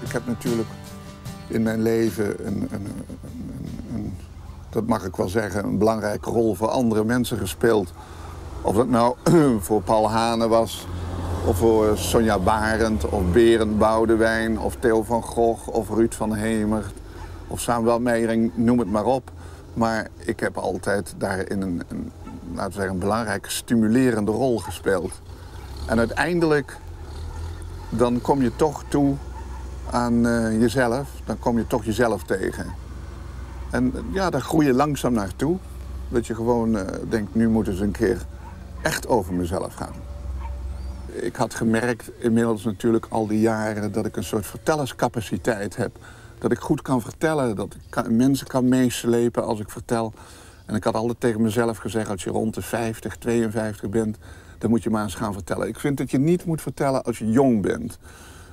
Ik heb natuurlijk in mijn leven een, een, een, dat mag ik wel zeggen, een belangrijke rol voor andere mensen gespeeld. Of dat nou voor Paul Hane was, of voor Sonja Barend, of Berend Boudewijn, of Theo van Gogh, of Ruud van Hemert, of Samuel Meijering, noem het maar op. Maar ik heb altijd daarin een, een, laten we zeggen, een belangrijke stimulerende rol gespeeld. En uiteindelijk dan kom je toch toe aan uh, jezelf. Dan kom je toch jezelf tegen. En ja, daar groei je langzaam naartoe. Dat je gewoon uh, denkt, nu moet het een keer echt over mezelf gaan. Ik had gemerkt inmiddels natuurlijk al die jaren dat ik een soort vertellerscapaciteit heb. Dat ik goed kan vertellen, dat ik mensen kan meeslepen als ik vertel. En ik had altijd tegen mezelf gezegd, als je rond de 50, 52 bent, dan moet je maar eens gaan vertellen. Ik vind dat je niet moet vertellen als je jong bent.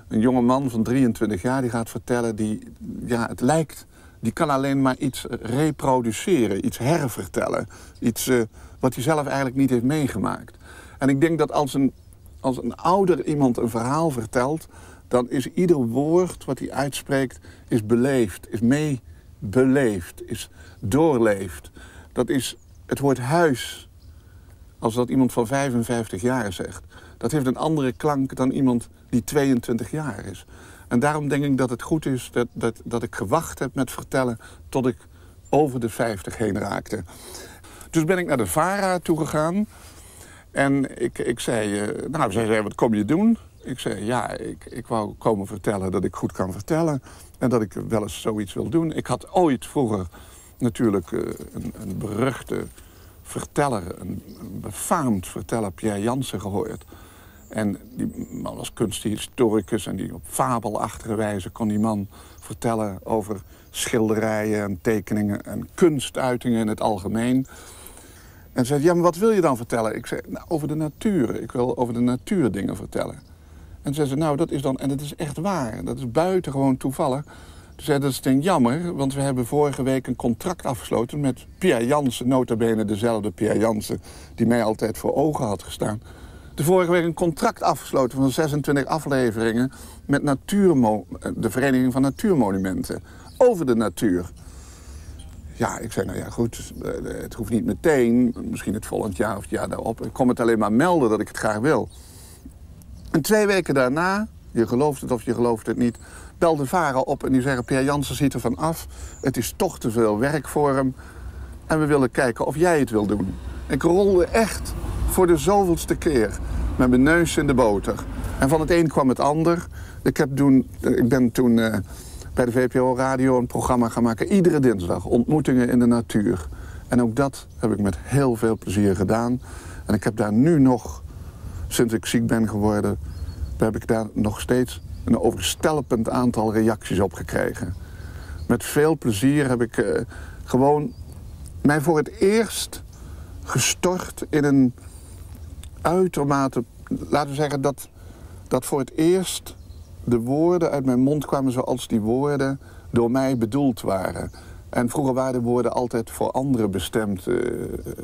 Een jonge man van 23 jaar die gaat vertellen, die, ja, het lijkt, die kan alleen maar iets reproduceren, iets hervertellen. Iets uh, wat hij zelf eigenlijk niet heeft meegemaakt. En ik denk dat als een, als een ouder iemand een verhaal vertelt, dan is ieder woord wat hij uitspreekt, is beleefd, is meebeleefd, is doorleefd. Dat is het woord huis, als dat iemand van 55 jaar zegt. Dat heeft een andere klank dan iemand die 22 jaar is. En daarom denk ik dat het goed is dat, dat, dat ik gewacht heb met vertellen tot ik over de 50 heen raakte. Dus ben ik naar de VARA toegegaan. En ik, ik zei, uh, nou, zij zei, wat kom je doen? Ik zei, ja, ik, ik wou komen vertellen dat ik goed kan vertellen. En dat ik wel eens zoiets wil doen. Ik had ooit vroeger natuurlijk uh, een, een beruchte verteller, een, een befaamd verteller, Pierre Jansen, gehoord. En die man was kunsthistoricus en die op fabelachtige wijze kon die man vertellen over schilderijen en tekeningen en kunstuitingen in het algemeen. En zei, ja, maar wat wil je dan vertellen? Ik zei, nou, over de natuur. Ik wil over de natuur dingen vertellen. En zei ze, nou, dat is dan, en dat is echt waar. Dat is buitengewoon toevallig. Toen zei dat is jammer, want we hebben vorige week een contract afgesloten met Pierre Jansen, nota bene dezelfde Pierre Jansen die mij altijd voor ogen had gestaan. De vorige week een contract afgesloten van 26 afleveringen met Natuurmo de Vereniging van Natuurmonumenten over de natuur. Ja, ik zei, nou ja, goed, eh, het hoeft niet meteen, misschien het volgend jaar of het jaar daarop. Ik kom het alleen maar melden dat ik het graag wil. En twee weken daarna, je gelooft het of je gelooft het niet, belde Vara op en die zeggen... Pierre Jansen ziet er van af, het is toch te veel werk voor hem... en we willen kijken of jij het wil doen. Ik rolde echt voor de zoveelste keer met mijn neus in de boter. En van het een kwam het ander. Ik, heb toen, ik ben toen uh, bij de VPO Radio een programma gaan maken. Iedere dinsdag, ontmoetingen in de natuur. En ook dat heb ik met heel veel plezier gedaan. En ik heb daar nu nog, sinds ik ziek ben geworden... heb ik daar nog steeds een overstelpend aantal reacties op gekregen. Met veel plezier heb ik uh, gewoon mij voor het eerst gestort in een uitermate... Laten we zeggen dat, dat voor het eerst de woorden uit mijn mond kwamen zoals die woorden door mij bedoeld waren. En vroeger waren de woorden altijd voor anderen bestemd. Uh,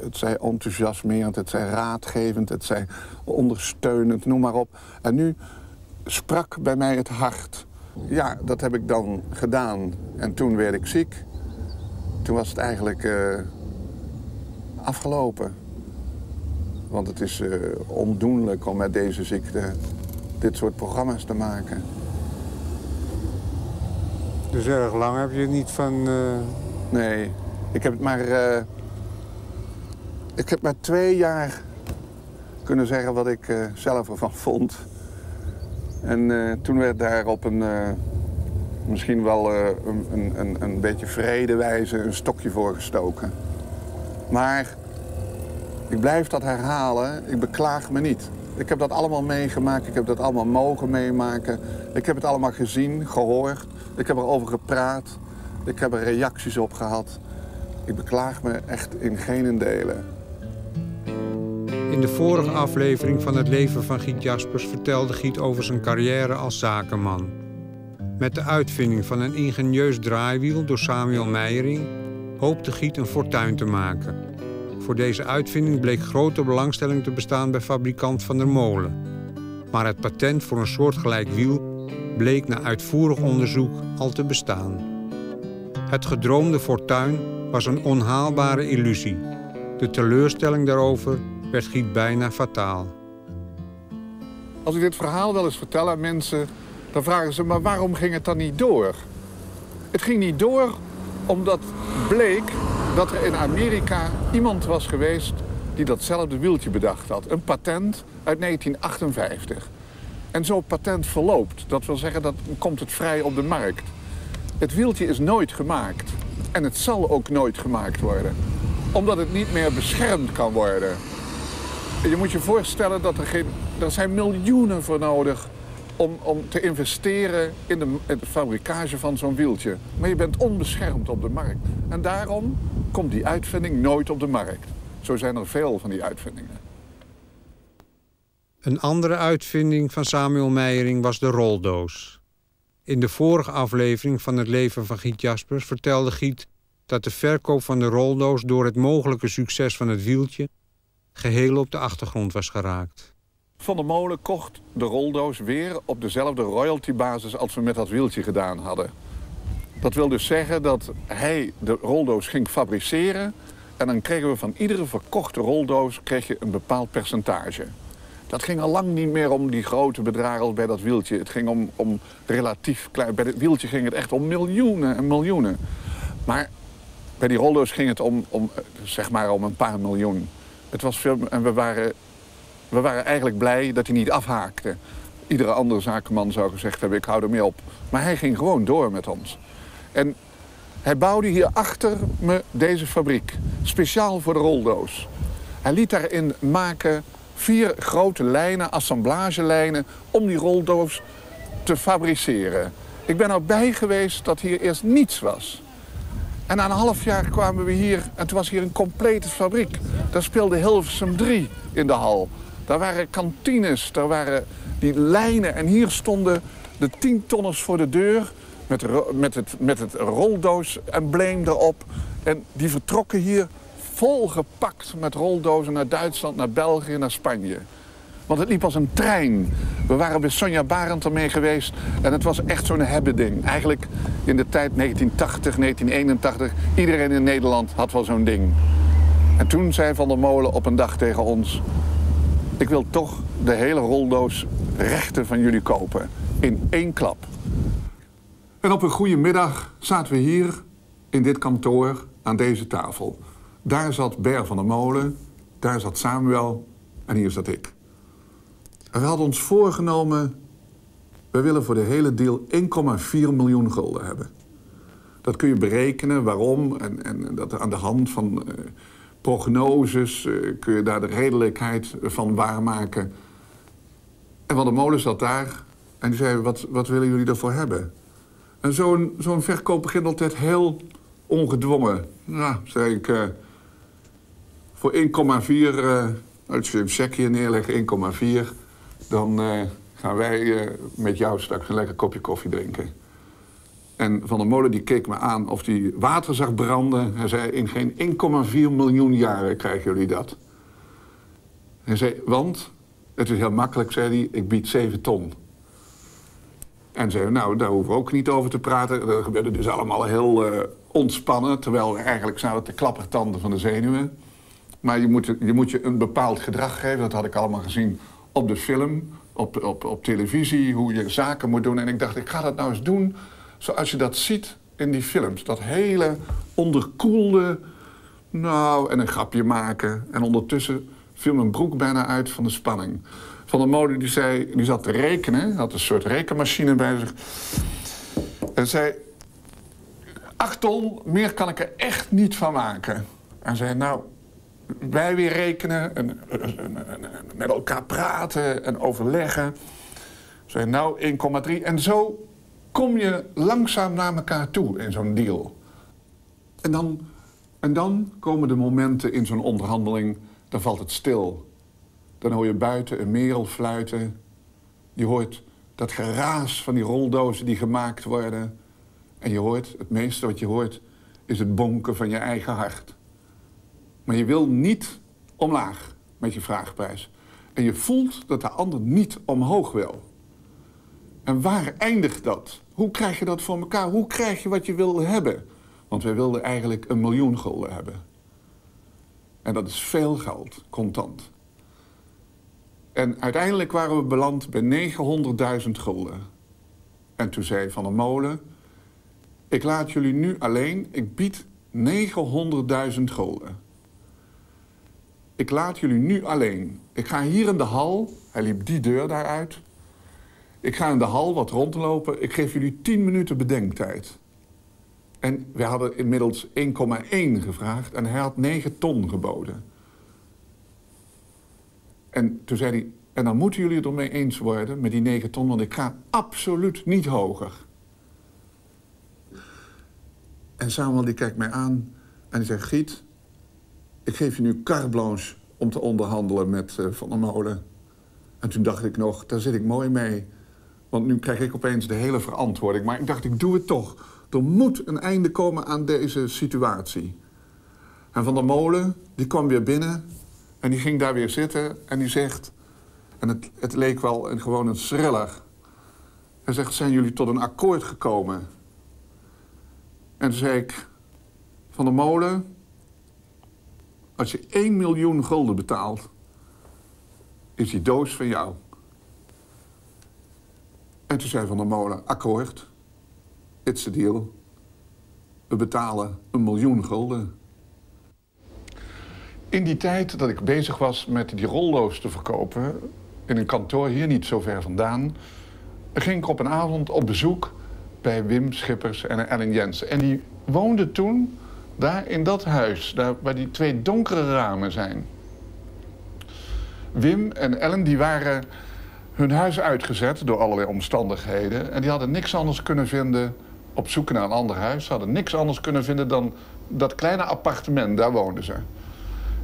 het zij enthousiasmerend, het zij raadgevend, het zij ondersteunend, noem maar op. En nu sprak bij mij het hart. Ja, dat heb ik dan gedaan. En toen werd ik ziek. Toen was het eigenlijk uh, afgelopen. Want het is uh, ondoenlijk om met deze ziekte dit soort programma's te maken. Dus erg lang heb je niet van... Uh... Nee, ik heb het maar... Uh... ik heb maar twee jaar kunnen zeggen wat ik uh, zelf ervan vond. En toen werd daar op een... misschien wel een, een, een beetje vrede wijze een stokje voor gestoken. Maar ik blijf dat herhalen. Ik beklaag me niet. Ik heb dat allemaal meegemaakt. Ik heb dat allemaal mogen meemaken. Ik heb het allemaal gezien, gehoord. Ik heb erover gepraat. Ik heb er reacties op gehad. Ik beklaag me echt in geen delen. In de vorige aflevering van het leven van Giet Jaspers vertelde Giet over zijn carrière als zakenman. Met de uitvinding van een ingenieus draaiwiel door Samuel Meijering hoopte Giet een fortuin te maken. Voor deze uitvinding bleek grote belangstelling te bestaan bij fabrikant Van der Molen. Maar het patent voor een soortgelijk wiel bleek na uitvoerig onderzoek al te bestaan. Het gedroomde fortuin was een onhaalbare illusie. De teleurstelling daarover werd Giet bijna fataal. Als ik dit verhaal wel eens vertel aan mensen, dan vragen ze: maar waarom ging het dan niet door? Het ging niet door omdat bleek dat er in Amerika iemand was geweest die datzelfde wieltje bedacht had. Een patent uit 1958. En zo'n patent verloopt. Dat wil zeggen, dat komt het vrij op de markt. Het wieltje is nooit gemaakt. En het zal ook nooit gemaakt worden. Omdat het niet meer beschermd kan worden. Je moet je voorstellen dat er geen... Er zijn miljoenen voor nodig om, om te investeren in de, in de fabrikage van zo'n wieltje. Maar je bent onbeschermd op de markt. En daarom komt die uitvinding nooit op de markt. Zo zijn er veel van die uitvindingen. Een andere uitvinding van Samuel Meijering was de roldoos. In de vorige aflevering van het leven van Giet Jaspers vertelde Giet dat de verkoop van de roldoos door het mogelijke succes van het wieltje geheel op de achtergrond was geraakt. Van der Molen kocht de roldoos weer op dezelfde royaltybasis als we met dat wieltje gedaan hadden. Dat wil dus zeggen dat hij de roldoos ging fabriceren en dan kregen we van iedere verkochte roldoos kreeg je een bepaald percentage. Dat ging al lang niet meer om die grote bedragen als bij dat wieltje. Het ging om, om relatief klein. Bij het wieltje ging het echt om miljoenen en miljoenen. Maar bij die roldoos ging het om, om, zeg maar om een paar miljoen. Het was veel, en we waren, we waren eigenlijk blij dat hij niet afhaakte. Iedere andere zakenman zou gezegd hebben, ik hou ermee op. Maar hij ging gewoon door met ons. En hij bouwde hier achter me deze fabriek. Speciaal voor de roldoos. Hij liet daarin maken vier grote lijnen, assemblagelijnen, om die roldoos te fabriceren. Ik ben erbij geweest dat hier eerst niets was. En na een half jaar kwamen we hier en toen was hier een complete fabriek. Daar speelde Hilversum 3 in de hal. Daar waren kantines, daar waren die lijnen en hier stonden de tientonners voor de deur met, met het, met het roldoos-embleem erop. En die vertrokken hier volgepakt met roldozen naar Duitsland, naar België, naar Spanje. Want het liep als een trein. We waren bij Sonja Barend ermee geweest en het was echt zo'n hebben-ding. Eigenlijk in de tijd 1980, 1981, iedereen in Nederland had wel zo'n ding. En toen zei Van der Molen op een dag tegen ons... ik wil toch de hele roldoos rechten van jullie kopen. In één klap. En op een goede middag zaten we hier in dit kantoor aan deze tafel. Daar zat Ber van der Molen, daar zat Samuel en hier zat ik. We hadden ons voorgenomen, we willen voor de hele deal 1,4 miljoen gulden hebben. Dat kun je berekenen, waarom, en, en dat aan de hand van uh, prognoses uh, kun je daar de redelijkheid van waarmaken. En Van der Molen zat daar en die zei, wat, wat willen jullie ervoor hebben? En zo'n zo'n verkoop begint altijd heel ongedwongen. Nou, zei ik, uh, voor 1,4, uh, als je een cheque neerlegt, 1,4... dan uh, gaan wij met jou straks een lekker kopje koffie drinken. En Van der Molen die keek me aan of hij water zag branden. Hij zei, in geen 1,4 miljoen jaren krijgen jullie dat. Hij zei, want, het is heel makkelijk, zei hij, ik bied 7 ton. En zei, nou, daar hoeven we ook niet over te praten. Dat gebeurde dus allemaal heel uh, ontspannen... terwijl we eigenlijk zaten te klappertanden van de zenuwen. Maar je moet, je moet je een bepaald gedrag geven. Dat had ik allemaal gezien op de film, op, op, op televisie, hoe je zaken moet doen. En ik dacht, ik ga dat nou eens doen zoals je dat ziet in die films. Dat hele onderkoelde, nou, en een grapje maken. En ondertussen viel mijn broek bijna uit van de spanning. Van der Molen die, zei, die zat te rekenen, had een soort rekenmachine bij zich. En zei, Achtel, meer kan ik er echt niet van maken. En zei, nou, wij weer rekenen en, met elkaar praten en overleggen. Zei, nou, 1,3. En zo kom je langzaam naar elkaar toe in zo'n deal. En dan, en dan komen de momenten in zo'n onderhandeling, dan valt het stil. Dan hoor je buiten een merel fluiten. Je hoort dat geraas van die roldozen die gemaakt worden. En je hoort, het meeste wat je hoort, is het bonken van je eigen hart. Maar je wil niet omlaag met je vraagprijs. En je voelt dat de ander niet omhoog wil. En waar eindigt dat? Hoe krijg je dat voor elkaar? Hoe krijg je wat je wil hebben? Want wij wilden eigenlijk een miljoen gulden hebben. En dat is veel geld, contant. En uiteindelijk waren we beland bij 900.000 gulden. En toen zei Van der Molen... ik laat jullie nu alleen, ik bied 900.000 gulden. Ik laat jullie nu alleen. Ik ga hier in de hal, hij liep die deur daaruit... Ik ga in de hal wat rondlopen. Ik geef jullie 10 minuten bedenktijd. En we hadden inmiddels 1,1 gevraagd en hij had 9 ton geboden. En toen zei hij, en dan moeten jullie het ermee eens worden met die 9 ton, want ik ga absoluut niet hoger. En Samuel die kijkt mij aan en die zegt, Giet, ik geef je nu carte blanche om te onderhandelen met uh, Van der Molen. En toen dacht ik nog, daar zit ik mooi mee. Want nu krijg ik opeens de hele verantwoording. Maar ik dacht, ik doe het toch. Er moet een einde komen aan deze situatie. En Van der Molen, die kwam weer binnen. En die ging daar weer zitten. En die zegt... En het, het leek wel een, gewoon een thriller. Hij zegt, zijn jullie tot een akkoord gekomen? En toen zei ik... Van der Molen... Als je 1 miljoen gulden betaalt... is die doos van jou. En toen zei Van der Molen, akkoord, it's a deal. We betalen een miljoen gulden. In die tijd dat ik bezig was met die rollo's te verkopen... in een kantoor hier niet zo ver vandaan... ging ik op een avond op bezoek bij Wim Schippers en Ellen Jensen. En die woonden toen daar in dat huis, daar waar die twee donkere ramen zijn. Wim en Ellen die waren hun huis uitgezet door allerlei omstandigheden. En die hadden niks anders kunnen vinden op zoek naar een ander huis. Ze hadden niks anders kunnen vinden dan dat kleine appartement, daar woonden ze.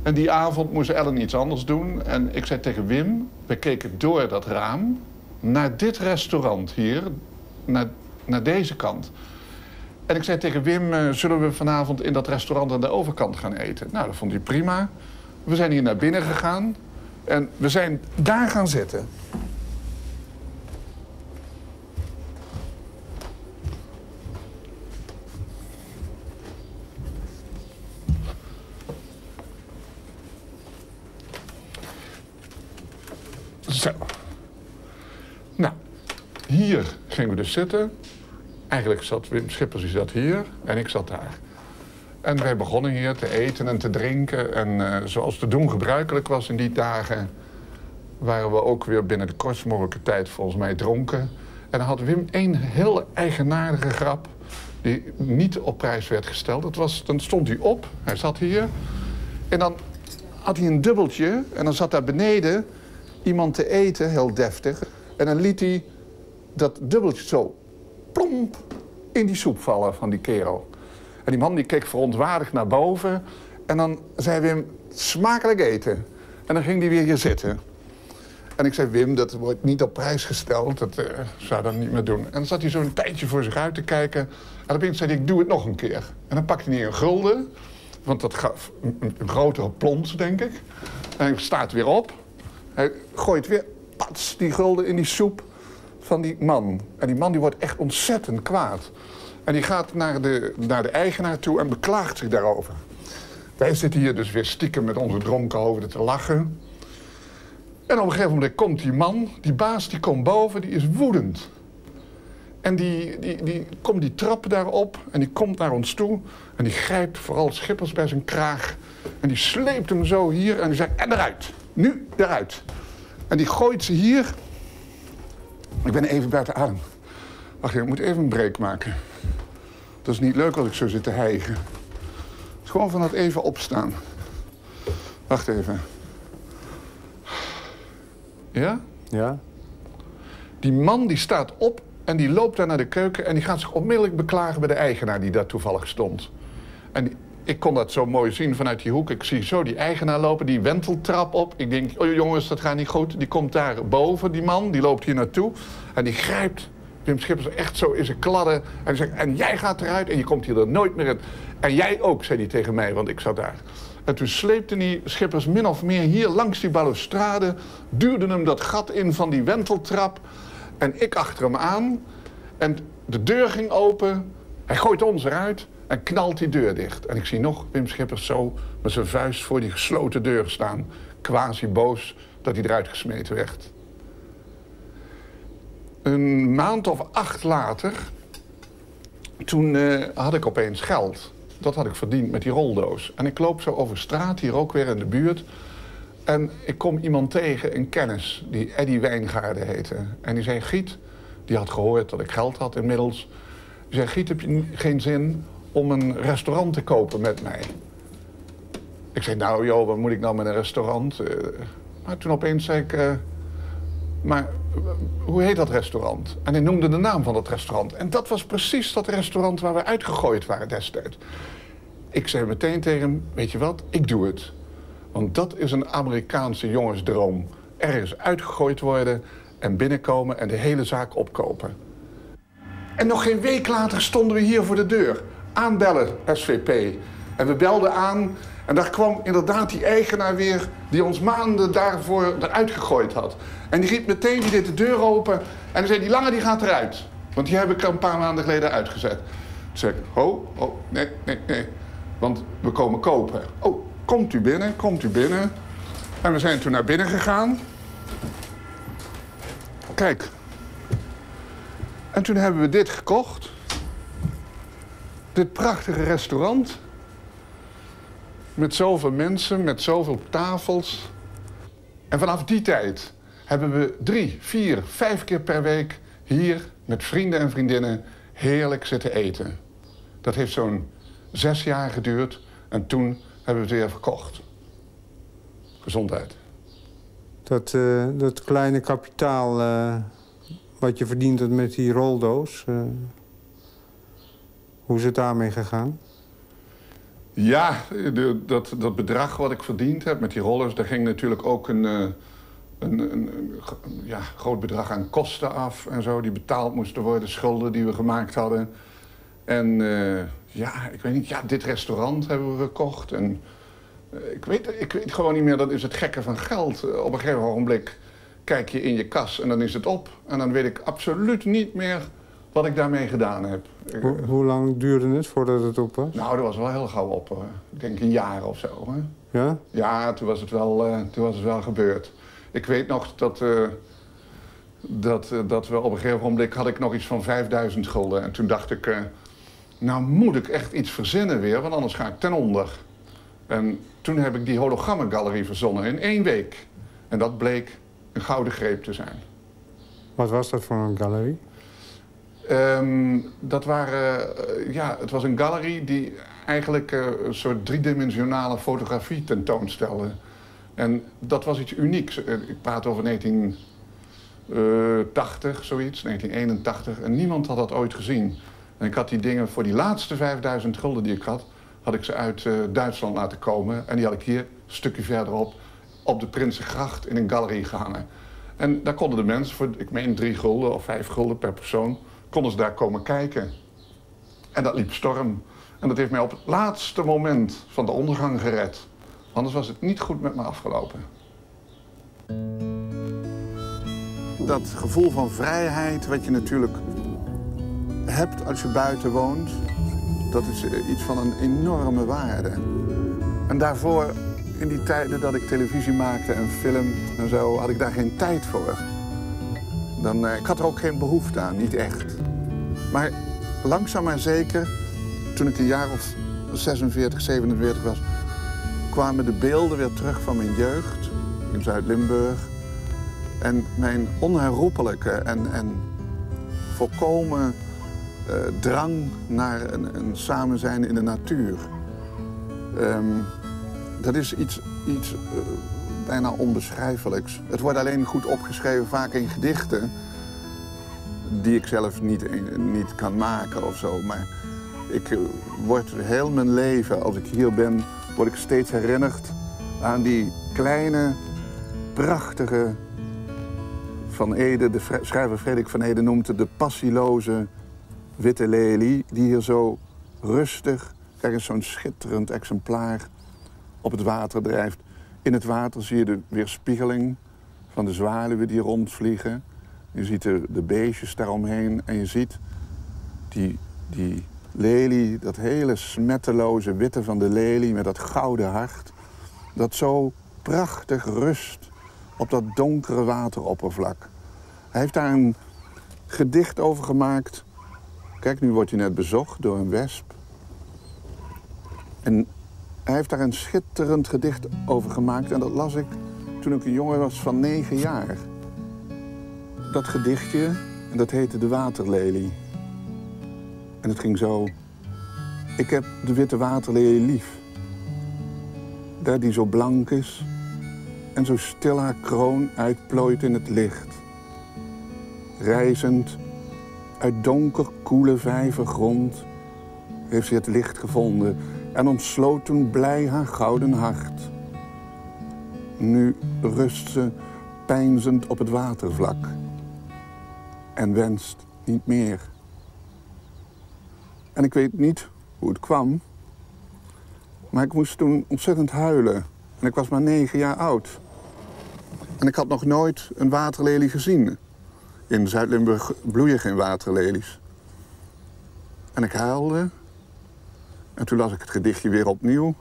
En die avond moest Ellen iets anders doen. En ik zei tegen Wim, we keken door dat raam naar dit restaurant hier, naar, naar deze kant. En ik zei tegen Wim, uh, zullen we vanavond in dat restaurant aan de overkant gaan eten? Nou, dat vond hij prima. We zijn hier naar binnen gegaan en we zijn daar gaan zitten. Nou, hier gingen we dus zitten. Eigenlijk zat Wim Schippers, zat hier en ik zat daar. En wij begonnen hier te eten en te drinken. En uh, zoals te doen gebruikelijk was in die dagen... waren we ook weer binnen de kortst mogelijke tijd volgens mij dronken. En dan had Wim één heel eigenaardige grap... die niet op prijs werd gesteld. Dat was, dan stond hij op, hij zat hier... en dan had hij een dubbeltje en dan zat daar beneden iemand te eten, heel deftig. En dan liet hij dat dubbeltje zo plomp in die soep vallen van die kerel. En die man die keek verontwaardigd naar boven. En dan zei Wim, smakelijk eten. En dan ging hij weer hier zitten. En ik zei, Wim, dat wordt niet op prijs gesteld. Dat uh, zou dan niet meer doen. En dan zat hij zo een tijdje voor zich uit te kijken. En opeens zei hij, ik doe het nog een keer. En dan pakte hij een gulden. Want dat gaf een, een grotere plons, denk ik. En hij staat weer op. Hij gooit weer pats, die gulden in die soep van die man. En die man die wordt echt ontzettend kwaad. En die gaat naar de, naar de eigenaar toe en beklaagt zich daarover. Wij zitten hier dus weer stiekem met onze dronken hoofden te lachen. En op een gegeven moment komt die man, die baas, die komt boven, die is woedend. En die, die, die komt die trap daarop en die komt naar ons toe. En die grijpt vooral Schippers bij zijn kraag. En die sleept hem zo hier en die zegt, en eruit. Nu eruit. En die gooit ze hier. Ik ben even buiten adem. Wacht even, ik moet even een break maken. Dat is niet leuk als ik zo zit te hijgen. Het is gewoon van dat even opstaan. Wacht even. Ja? Ja? Die man die staat op en die loopt daar naar de keuken... en die gaat zich onmiddellijk beklagen bij de eigenaar die daar toevallig stond. En die, ik kon dat zo mooi zien vanuit die hoek. Ik zie zo die eigenaar lopen, die wenteltrap op. Ik denk, oh jongens, dat gaat niet goed. Die komt daar boven, die man, die loopt hier naartoe. En die grijpt Wim Schippers echt zo in zijn kladden. En hij zegt, en jij gaat eruit en je komt hier er nooit meer in. En jij ook, zei hij tegen mij, want ik zat daar. En toen sleepte hij Schippers min of meer hier langs die balustrade... duwde hem dat gat in van die wenteltrap... En ik achter hem aan. En de deur ging open. Hij gooit ons eruit en knalt die deur dicht. En ik zie nog Wim Schippers zo met zijn vuist voor die gesloten deur staan. Quasi boos dat hij eruit gesmeten werd. Een maand of acht later, toen uh, had ik opeens geld. Dat had ik verdiend met die roldoos. En ik loop zo over straat, hier ook weer in de buurt. En ik kom iemand tegen, een kennis, die Eddy Wijngaarden heette. En die zei, Giet, die had gehoord dat ik geld had inmiddels. Die zei, Giet, heb je geen zin om een restaurant te kopen met mij? Ik zei, nou joh, wat moet ik nou met een restaurant? Uh, maar toen opeens zei ik, uh, maar hoe heet dat restaurant? En hij noemde de naam van dat restaurant. En dat was precies dat restaurant waar we uitgegooid waren destijds. Ik zei meteen tegen hem, weet je wat, ik doe het. Want dat is een Amerikaanse jongensdroom. Ergens uitgegooid worden en binnenkomen en de hele zaak opkopen. En nog geen week later stonden we hier voor de deur. Aanbellen, SVP. En we belden aan en daar kwam inderdaad die eigenaar weer... die ons maanden daarvoor eruit gegooid had. En die riep meteen, die de deur open... en zei, die lange die gaat eruit. Want die heb ik er een paar maanden geleden uitgezet. Toen zei ik, ho, oh, nee, nee, nee. Want we komen kopen. Oh, komt u binnen, komt u binnen. En we zijn toen naar binnen gegaan. Kijk. En toen hebben we dit gekocht. Dit prachtige restaurant. Met zoveel mensen, met zoveel tafels. En vanaf die tijd hebben we drie, vier, vijf keer per week hier met vrienden en vriendinnen heerlijk zitten eten. Dat heeft zo'n zes jaar geduurd en toen hebben we het weer verkocht. Gezondheid. Dat, uh, dat kleine kapitaal uh, wat je verdient met die roldoos, uh, hoe is het daarmee gegaan? Ja, de, dat, dat bedrag wat ik verdiend heb met die rollers, daar ging natuurlijk ook een, een, een, een, ja, groot bedrag aan kosten af en zo, die betaald moesten worden, schulden die we gemaakt hadden. En ja, ik weet niet, ja, dit restaurant hebben we gekocht. En eh, ik, weet, ik weet gewoon niet meer, dat is het gekke van geld. Eh, op een gegeven ogenblik kijk je in je kas en dan is het op. En dan weet ik absoluut niet meer wat ik daarmee gedaan heb. Hoe, hoe lang duurde het voordat het op was? Nou, dat was wel heel gauw op. Ik denk een jaar of zo. Hè. Ja? Ja, toen was het wel, uh, toen was het wel gebeurd. Ik weet nog dat, uh, dat, uh, dat we op een gegeven moment had ik nog iets van 5000 gulden. En toen dacht ik, nou moet ik echt iets verzinnen weer, want anders ga ik ten onder. En toen heb ik die hologrammengalerie verzonnen in één week. En dat bleek een gouden greep te zijn. Wat was dat voor een galerie? Um, dat waren, uh, ja, het was een galerie die eigenlijk uh, een soort driedimensionale fotografie tentoonstelde. En dat was iets unieks. Uh, ik praat over 1980, zoiets, 1981. En niemand had dat ooit gezien. En ik had die dingen voor die laatste 5000 gulden die ik had, had ik ze uit Duitsland laten komen. En die had ik hier, een stukje verderop, op de Prinsengracht in een galerie gehangen. En daar konden de mensen voor, ik meen drie gulden of vijf gulden per persoon, konden ze daar komen kijken. En dat liep storm. En dat heeft mij op het laatste moment van de ondergang gered. Anders was het niet goed met me afgelopen. Dat gevoel van vrijheid, wat je natuurlijk hebt als je buiten woont, dat is eh, iets van een enorme waarde. En daarvoor, in die tijden dat ik televisie maakte en film en zo, had ik daar geen tijd voor. Dan, uh, ik had er ook geen behoefte aan, niet echt. Maar langzaam maar zeker, toen ik een jaar of 46, 47 was, kwamen de beelden weer terug van mijn jeugd in Zuid-Limburg. En mijn onherroepelijke en, en volkomen uh, drang naar een, een samen zijn in de natuur. Um, dat is iets, iets uh, bijna onbeschrijfelijks. Het wordt alleen goed opgeschreven, vaak in gedichten, die ik zelf niet, niet kan maken of zo. Maar ik uh, word heel mijn leven, als ik hier ben, word ik steeds herinnerd aan die kleine, prachtige van Ede, de schrijver Frederik van Ede noemt het de passieloze witte lelie, die hier zo rustig, kijk eens zo'n schitterend exemplaar, op het water drijft. In het water zie je de weerspiegeling van de zwaluwen die rondvliegen. Je ziet de, de beestjes daaromheen en je ziet die, die lelie, dat hele smetteloze witte van de lelie met dat gouden hart. Dat zo prachtig rust op dat donkere wateroppervlak. Hij heeft daar een gedicht over gemaakt. Kijk, nu wordt hij net bezocht door een wesp. En hij heeft daar een schitterend gedicht over gemaakt. En dat las ik toen ik een jongen was van negen jaar. Dat gedichtje, en dat heette De Waterlelie. En het ging zo. Ik heb de witte waterlelie lief. Daar die zo blank is en zo stil haar kroon uitplooit in het licht. Reizend uit donker, koele vijvergrond heeft ze het licht gevonden en ontsloot toen blij haar gouden hart. Nu rust ze peinzend op het watervlak en wenst niet meer. En ik weet niet hoe het kwam, maar ik moest toen ontzettend huilen. En ik was maar negen jaar oud. En ik had nog nooit een waterlelie gezien. In Zuid-Limburg bloeien geen waterlelies. En ik huilde. En toen las ik het gedichtje weer opnieuw.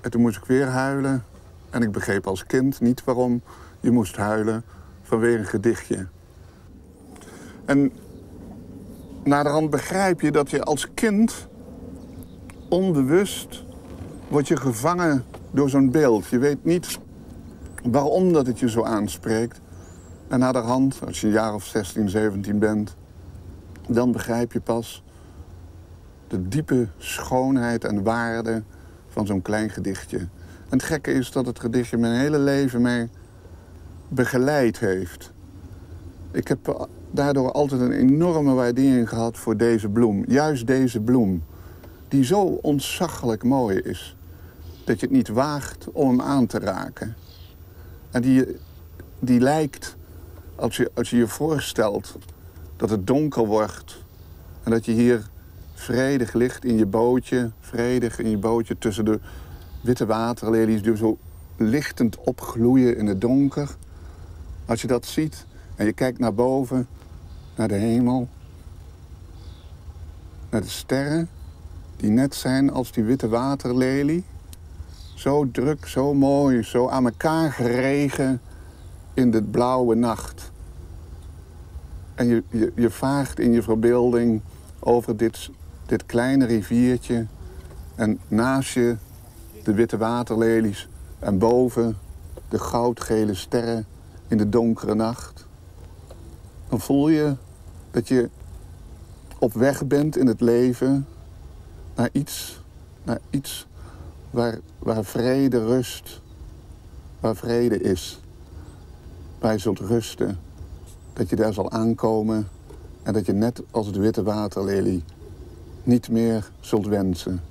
En toen moest ik weer huilen. En ik begreep als kind niet waarom je moest huilen vanwege een gedichtje. En naderhand begrijp je dat je als kind onbewust wordt je gevangen door zo'n beeld. Je weet niet waarom dat het je zo aanspreekt. En naderhand, als je een jaar of 16, 17 bent, dan begrijp je pas de diepe schoonheid en waarde van zo'n klein gedichtje. En het gekke is dat het gedichtje mijn hele leven mij begeleid heeft. Ik heb daardoor altijd een enorme waardering gehad voor deze bloem. Juist deze bloem, die zo ontzaglijk mooi is dat je het niet waagt om hem aan te raken. En die, die lijkt, als je, als je je voorstelt dat het donker wordt... en dat je hier vredig ligt in je bootje, vredig in je bootje tussen de witte waterlelies... die zo lichtend opgloeien in het donker. Als je dat ziet en je kijkt naar boven, naar de hemel... naar de sterren die net zijn als die witte waterlelie... Zo druk, zo mooi, zo aan elkaar geregen in de blauwe nacht. En je, je, je vaagt in je verbeelding over dit, dit kleine riviertje. En naast je de witte waterlelies. En boven de goudgele sterren in de donkere nacht. Dan voel je dat je op weg bent in het leven naar iets, naar iets waar, waar vrede rust, waar vrede is. Waar je zult rusten, dat je daar zal aankomen en dat je net als de witte waterlelie niet meer zult wensen.